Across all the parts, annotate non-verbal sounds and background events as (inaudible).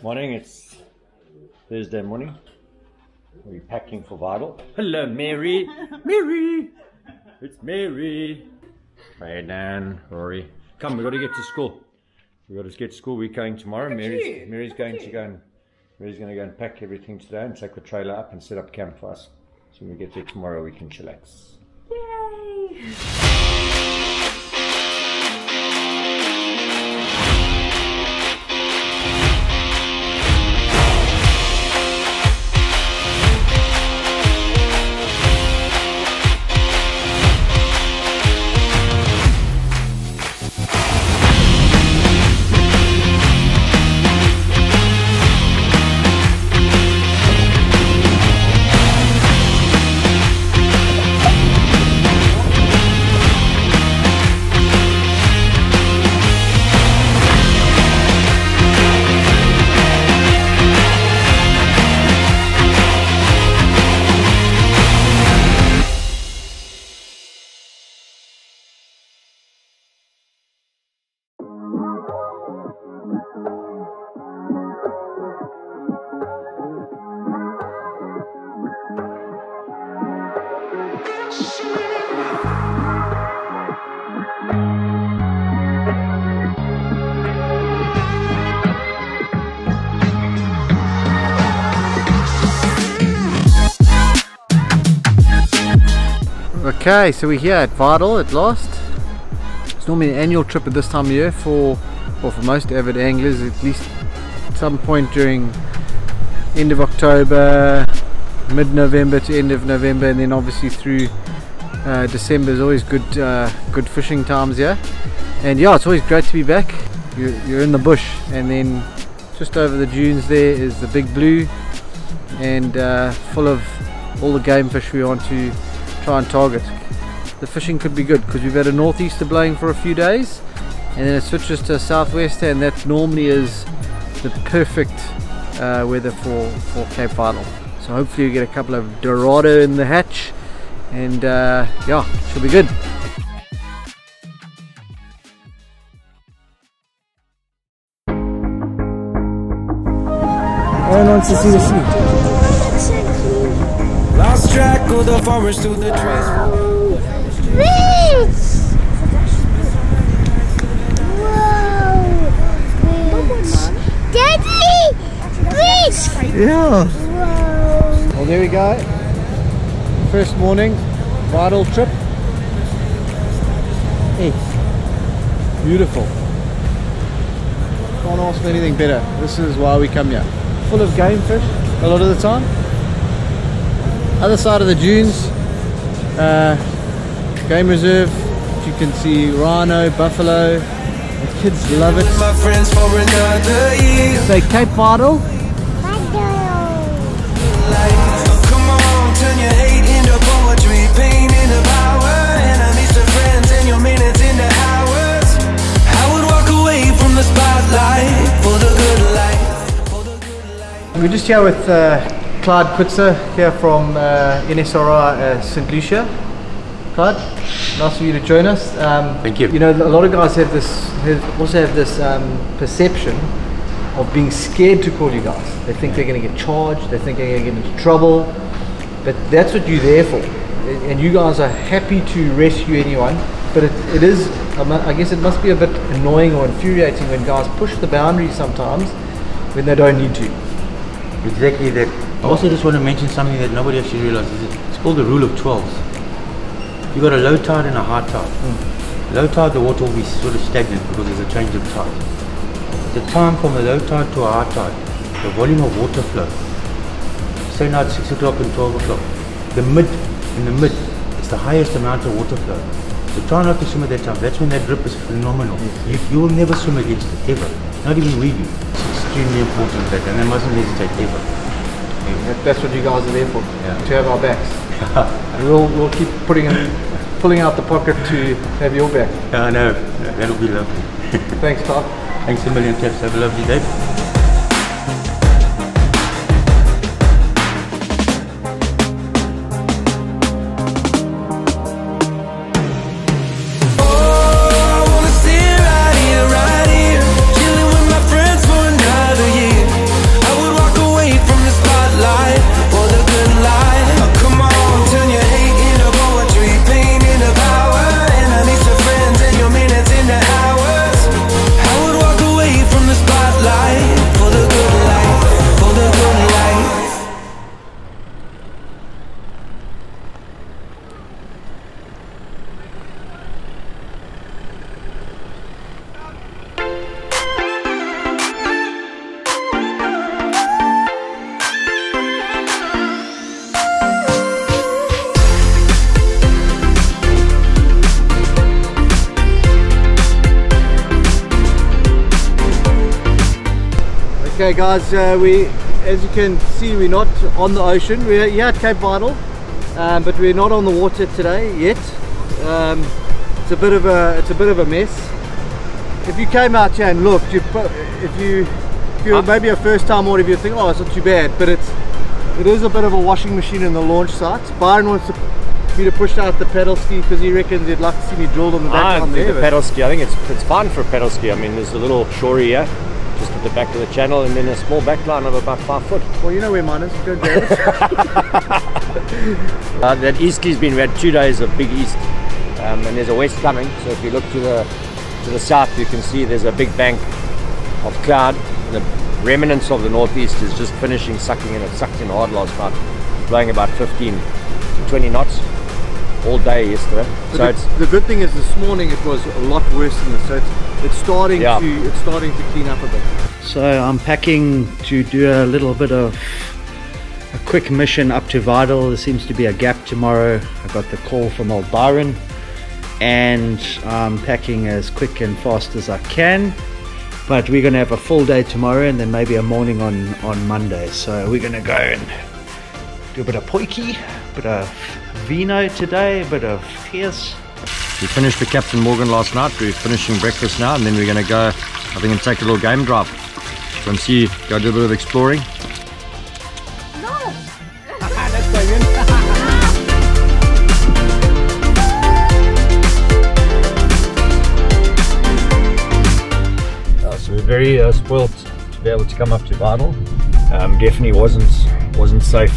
Morning, it's Thursday morning. We're packing for Vidal. Hello, Mary. (laughs) Mary. It's Mary. Hey, Dan, Rory. Come, we got to get to school. We got to get to school. We're going tomorrow. Mary's Mary's going to go and Mary's going to go and pack everything today and take the trailer up and set up camp for us. So when we get there tomorrow, we can chillax. Yay! Okay, so we're here at Vidal at last. It's normally an annual trip at this time of year for, well, for most avid anglers, at least some point during end of October, mid-November to end of November, and then obviously through uh, December is always good, uh, good fishing times here. And yeah, it's always great to be back. You're, you're in the bush, and then just over the dunes there is the Big Blue, and uh, full of all the game fish we want to try and target. The fishing could be good because we've had a northeaster blowing for a few days and then it switches to a southwester and that normally is the perfect uh, weather for, for Cape Vidal. So hopefully we get a couple of Dorado in the hatch and uh, yeah, should be good. Everyone wants to see the sea. Lost track of the forest through the trees. Beach! Whoa! Daddy! Beach! Yeah. Whoa! Well, there we go. First morning, Vidal trip. Hey, beautiful. Can't ask for anything better. This is why we come here. Full of game fish a lot of the time. Other side of the dunes, uh, game reserve. You can see rhino, buffalo. The kids love it. My friends for another year. Say Cape Vidal. Life. Come on, turn your hate into poetry, pain into power, enemies to friends, and your minutes into hours. I would walk away from the spotlight for the good life. For the good life. We're just here with uh, Clyde Kutzer here from uh, NSRI uh, St. Lucia. Clyde, nice for you to join us. Um, Thank you. You know, a lot of guys have this, have, also have this um, perception of being scared to call you guys. They think they're going to get charged, they think they're going to get into trouble, but that's what you're there for. And you guys are happy to rescue anyone, but it, it is, I guess it must be a bit annoying or infuriating when guys push the boundaries sometimes when they don't need to. Exactly that. I also just want to mention something that nobody actually realizes. It's called the rule of 12s. You've got a low tide and a high tide. Hmm. Low tide, the water will be sort of stagnant because there's a change of tide. The time from a low tide to a high tide, the volume of water flow, say now it's 6 o'clock and 12 o'clock, the mid, in the mid, it's the highest amount of water flow. So try not to swim at that time. That's when that drip is phenomenal. You, you will never swim against it, ever. Not even we do. It's extremely important that, and they mustn't hesitate ever. That's what you guys are there for, Yeah. to have our backs. And (laughs) we'll, we'll keep putting in, pulling out the pocket to have your back. Yeah, no, that'll be lovely. Thanks, Todd. Thanks a million, Tips. Have a lovely day. Guys, uh, we, as you can see, we're not on the ocean. We're here at Cape Vidal, um, but we're not on the water today yet. Um, it's a bit of a, it's a bit of a mess. If you came out here and looked, you, if you, if you're maybe a first-time or if you think, oh, it's not too bad, but it's, it is a bit of a washing machine in the launch site. Byron wants to, me to push out the pedal ski because he reckons he'd like to see me drilled on the back on the there. pedal ski. I think it's it's fine for a pedal ski. I mean, there's a little shore here, at the back of the channel, and then a small backline of about five foot. Well, you know where mine is. Go and grab it. (laughs) Uh, that easterly's been. We had two days of big east, um, and there's a west coming. So if you look to the to the south, you can see there's a big bank of cloud. The remnants of the northeast is just finishing sucking in. It sucked in hard last night, blowing about 15 to 20 knots all day yesterday. But So the, it's the good thing is this morning it was a lot worse than this. So it's, it's starting Yeah. to it's starting to clean up a bit. So I'm packing to do a little bit of a quick mission up to Vidal. There seems to be a gap tomorrow. I got the call from old Byron and I'm packing as quick and fast as I can. But we're gonna have a full day tomorrow and then maybe a morning on, on Monday. So we're gonna go and do a bit of potjie, a bit of vino today, a bit of fierce. We finished with Captain Morgan last night. We're finishing breakfast now, and then we're going to go, I think, and take a little game drive. Go and see, go do a bit of exploring. Uh, so we're very uh, spoilt to be able to come up to Vidal. Um, definitely wasn't wasn't safe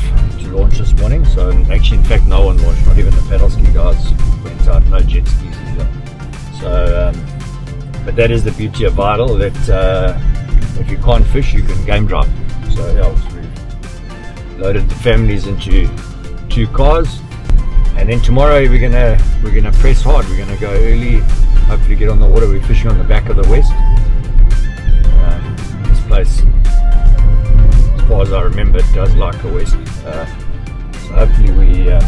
launch this morning. So actually, in fact, no one launched. Not even the pedal ski guys went out. No jet skis either. So, um, but that is the beauty of Vidal. That uh, if you can't fish, you can game drive. So yeah, so we've loaded the families into two cars, and then tomorrow we're gonna we're gonna press hard. We're gonna go early. Hopefully, get on the water. We're fishing on the back of the west. Um, this place, as far as I remember, it does like a west. Uh, hopefully we, um,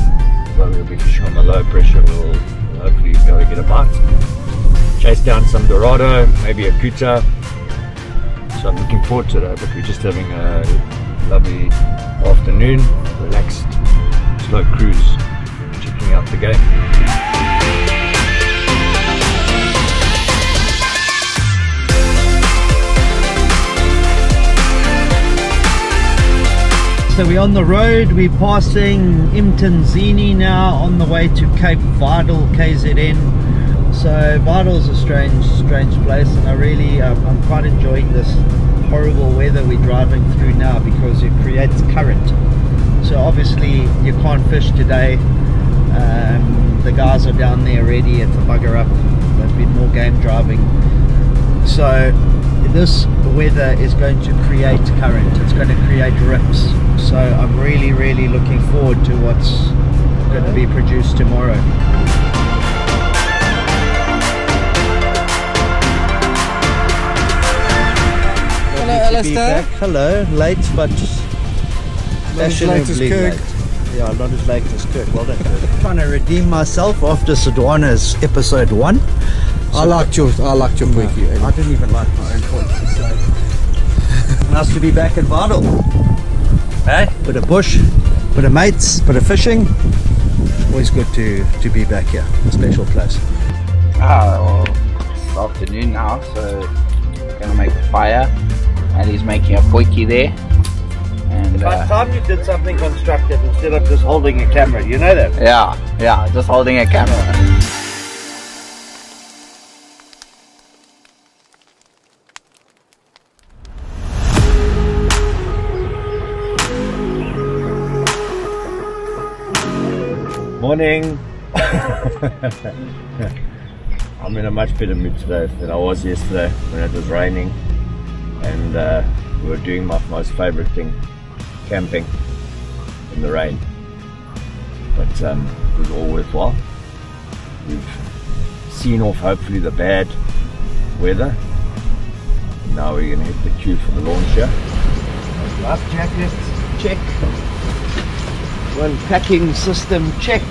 well, we'll be fishing on the low pressure. We'll hopefully be able to get a bite. Chase down some Dorado, maybe a Kuta. So I'm looking forward to that. But we're just having a lovely afternoon, relaxed, slow cruise, checking out the game. So we're on the road, we're passing Imtanzini now on the way to Cape Vidal, KZN. So Vidal is a strange, strange place and I really, um, I'm quite enjoying this horrible weather we're driving through now because it creates current. So obviously you can't fish today. Um, the guys are down there ready, it's a bugger up. There's been more game driving. So this weather is going to create current. It's going to create rips. So i'm really really looking forward to what's going to be produced tomorrow. Hello, Alistair. hello late but fashionably late yeah not as late as Kirk. Well done Kirk. (laughs) trying to redeem myself after Sodwana's episode one I liked your I liked your wiki. I didn't even like my own points. So. nice to be back in Vidal. Hey? Bit of bush, bit of mates, bit of fishing. Always good to, to be back here. A special place. Ah, well, it's afternoon now, so we're gonna make a fire, and he's making a potjie there. And uh, time you did something constructive instead of just holding a camera, you know that? yeah, yeah, just holding a camera. Morning. (laughs) I'm in a much better mood today than I was yesterday when it was raining and uh, we were doing my most favorite thing, camping in the rain. But um, it was all worthwhile. We've seen off hopefully the bad weather. Now we're going to hit the queue for the launch here. Life jacket, check. One packing system, check.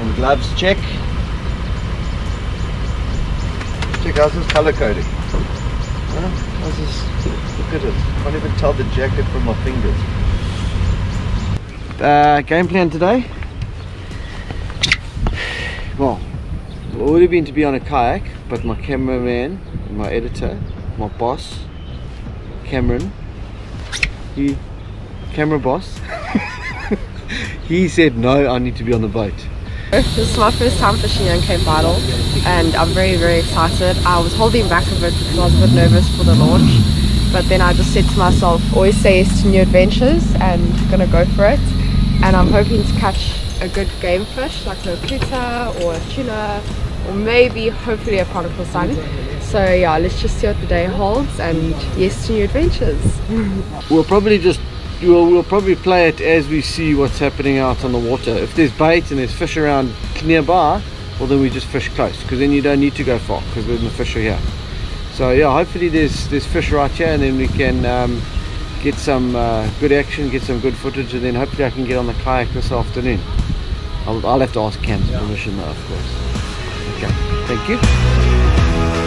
And gloves, check. check out this color coding? Huh? This? Look at it. Can't even tell the jacket from my fingers. Uh, game plan today? Well, it would have been to be on a kayak, but my cameraman, my editor, my boss, Cameron, he, camera boss, (laughs) he said no, I need to be on the boat. This is my first time fishing in Cape Vidal and I'm very very excited. I was holding back a bit because I was a bit nervous for the launch but then I just said to myself always say yes to new adventures and gonna go for it and I'm hoping to catch a good game fish like a kuta or a tuna or maybe hopefully a prodigal son. So yeah let's just see what the day holds and yes to new adventures. We'll probably just we'll, we'll probably play it as we see what's happening out on the water. If there's bait and there's fish around nearby, well then we just fish close because then you don't need to go far because then the fish are here. So yeah, hopefully there's there's fish right here and then we can um, get some uh, good action, get some good footage, and then hopefully I can get on the kayak this afternoon. I'll, I'll have to ask Cam's permission though, of course. Okay, thank you.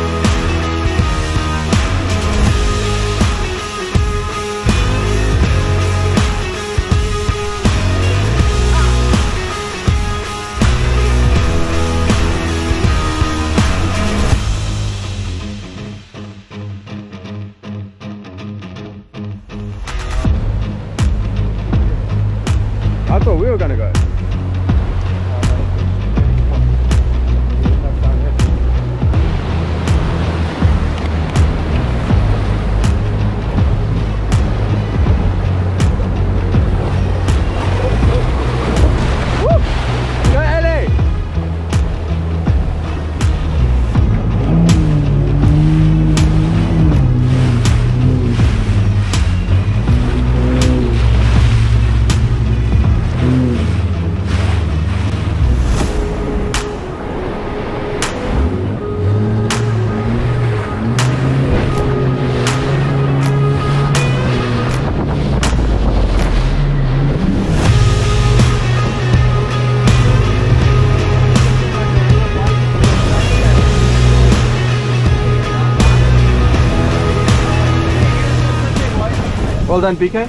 Well done, BK.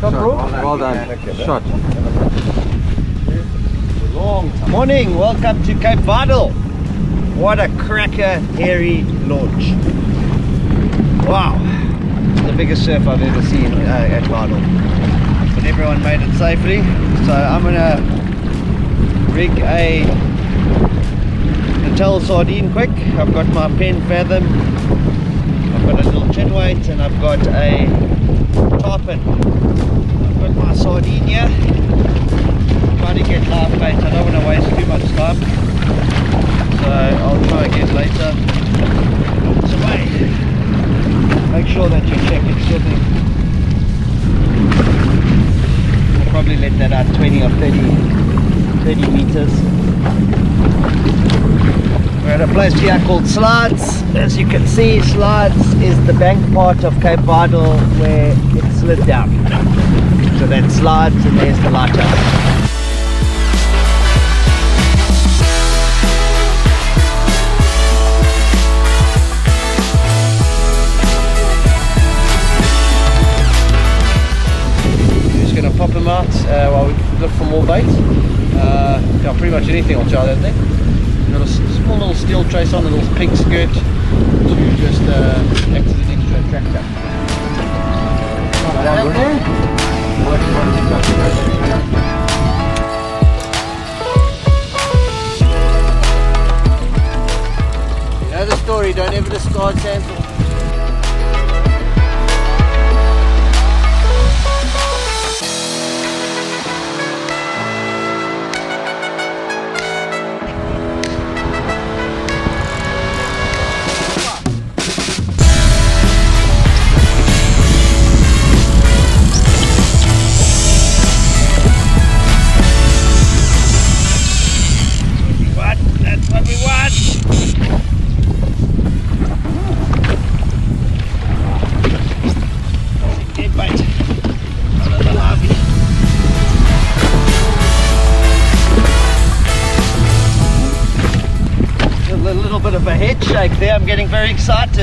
Shot, bro. Well done. Shot. Morning, welcome to Cape Vidal. What a cracker hairy launch. Wow, the biggest surf I've ever seen uh, at Vidal. But everyone made it safely, so I'm gonna rig a Natal sardine quick. I've got my Penn Fathom, I've got a little chin weight, and I've got a tarpon. I've got my sardine here trying to get live bait. I don't want to waste too much time. So I'll try again later. So wait. Make sure that you check it's swimming. I'll probably let that out 20 or 30, 30 meters. We're at a place here called Slides. As you can see, Slides is the bank part of Cape Vidal where it slid down. So that's Slides and there's the lighthouse. Pop them out uh, while we look for more bait. Uh, yeah, pretty much anything I'll try that thing. Got a s- small little steel trace on a little pink skirt to just uh, act as an extra attractor. You know the story, don't ever discard sandals.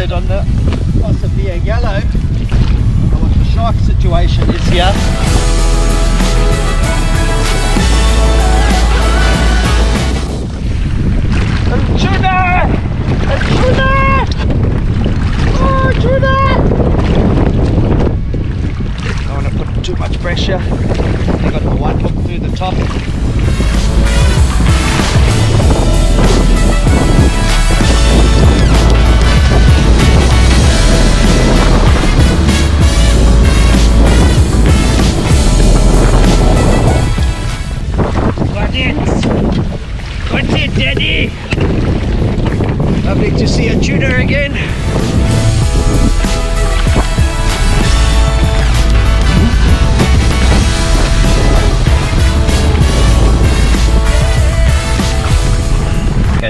Excited on the possibly a yellow. Know what the shark situation is here. A tuna! A tuna! Oh, tuna! Don't want to put too much pressure. I got the one hook through the top.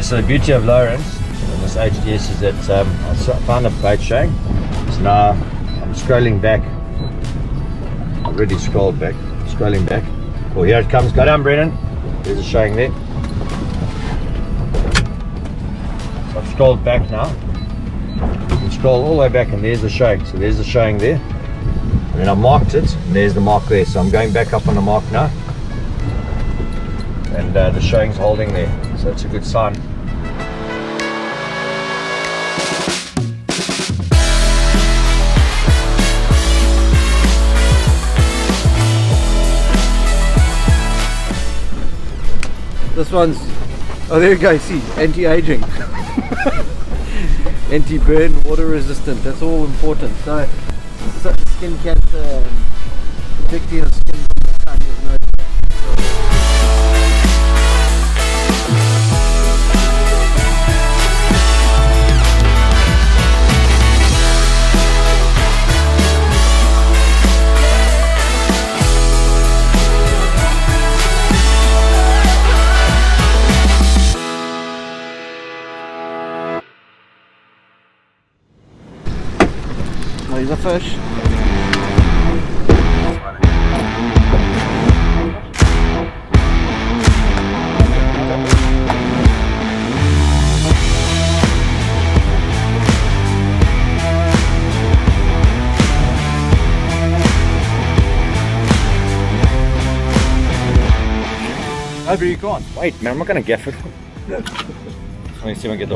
So the beauty of Lowrance and this HDS is that um, I found a bait shank. So now I'm scrolling back. I've already scrolled back. Scrolling back. Oh, here it comes. Go down, Brennan. There's a shank there. So I've scrolled back now. You scroll all the way back and there's the shank. So there's the shank there. And then I marked it and there's the mark there. So I'm going back up on the mark now. And uh, the shank's holding there. So it's a good sign. This one's oh there you go, see, anti-aging. (laughs) Anti-burn, water resistant, that's all important. So, skin cancer and your skin from Wait, man, I'm not gonna gaff it. (laughs) Let me see if I can get the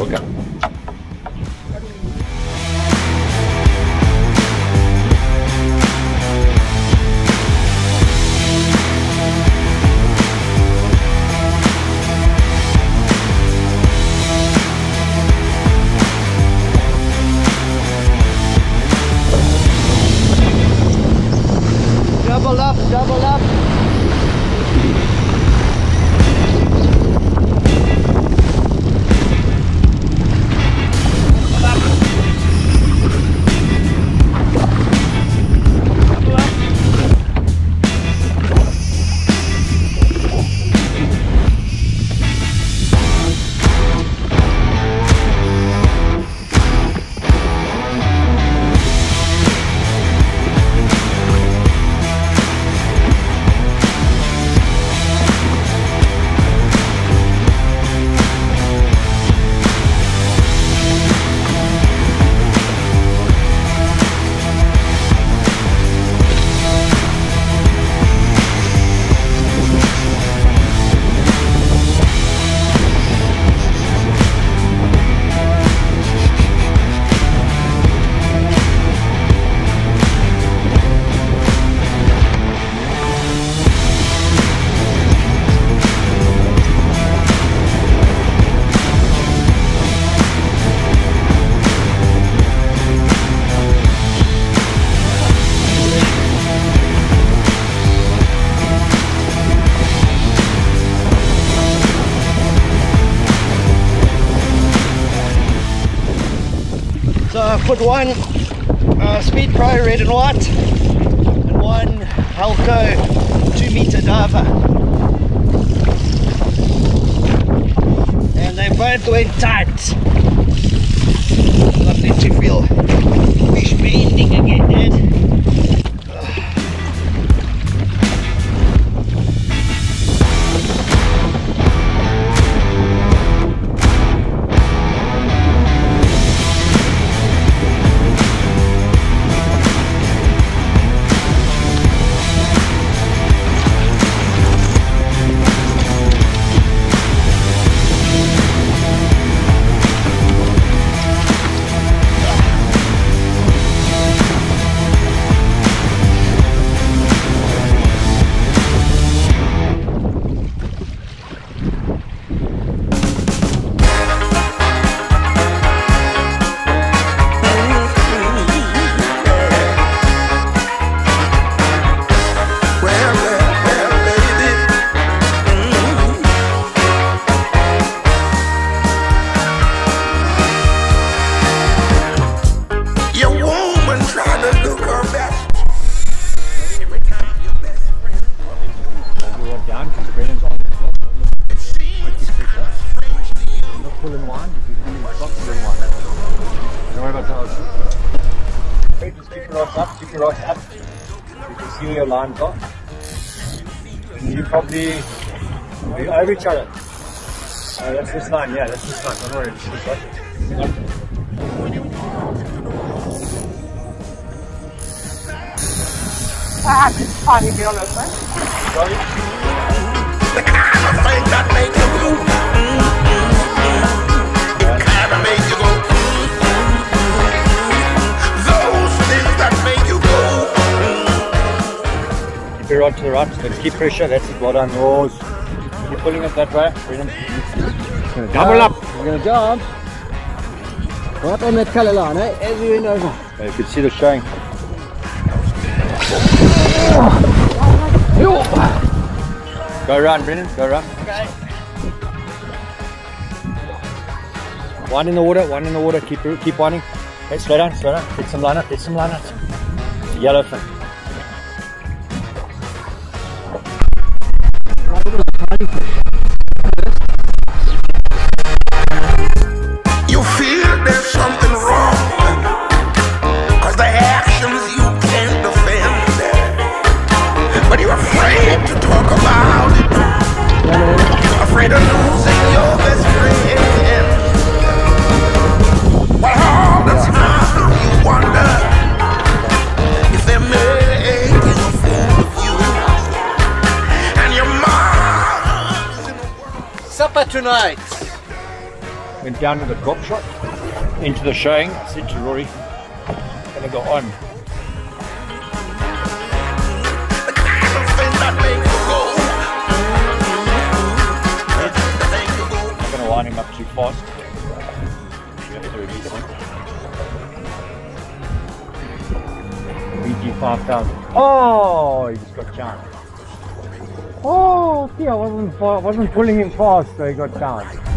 Put one uh, Speed Pro red and white and one Halco 2 meter diver. And they both went tight. Lovely to feel fish bending again. You probably, are you over each other? Oh, that's this line, yeah, that's this line. Don't worry, it's this line. Ah, it's funny, be honest? Sorry? Rod to the right, let's keep pressure, that's it, well done, Rose. Keep pulling it that way, Brennan. Double up! We're going to jump. Right on that colour line, eh? As we went over. Yeah, you can see the showing. Go around, Brennan. Go around. Okay. One in the water. One in the water. Keep keep winding. Okay, slow down. Slow down. Get some line up. Get some line up. Yellowfin. Tonight. Went down to the drop shot. Into the showing. I said to Rory, gonna go on. the kind of thing that make you go. Go. I'm gonna line him up too fast. To. BG 5000. Oh, he just got charged. Oh, see, I wasn't, wasn't pulling him fast, so he got charged.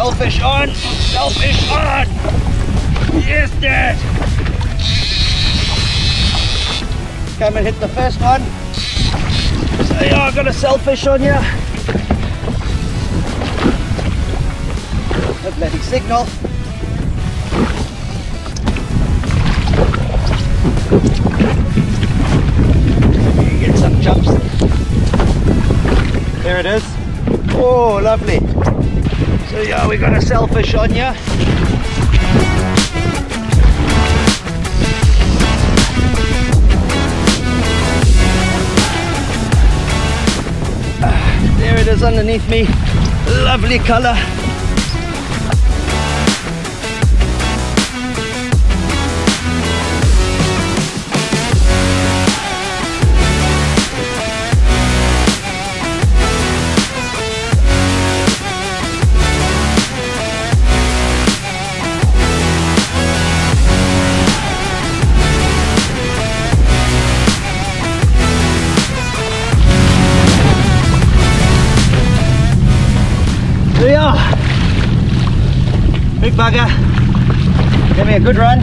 Sailfish on! Sailfish on! Yes, Dad! Come and hit the first one. So yeah, I got a sailfish on you. Bloody signal. Get some jumps. There it is. Oh, lovely. So yeah, we got a sailfish on you. Ah, there it is underneath me. Lovely colour. Good run.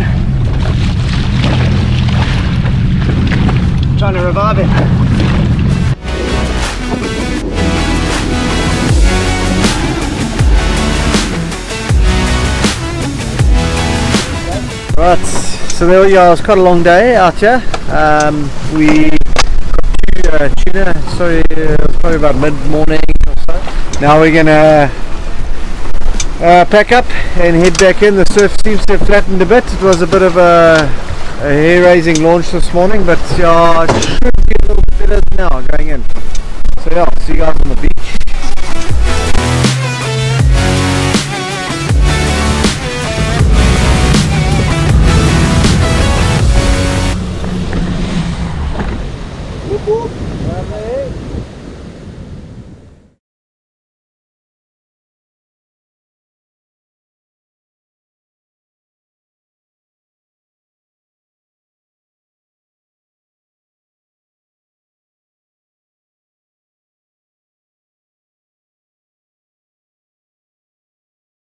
Trying to revive it. Right, so there we are. It's quite a long day out here. Um, we got two uh, tuna. Sorry, uh, probably about mid-morning or so. Now we're gonna uh, pack up and head back in. The surf seems to have flattened a bit. It was a bit of a, a hair-raising launch this morning, but yeah, it should get a little bit better now going in. So yeah, see you guys on the beach.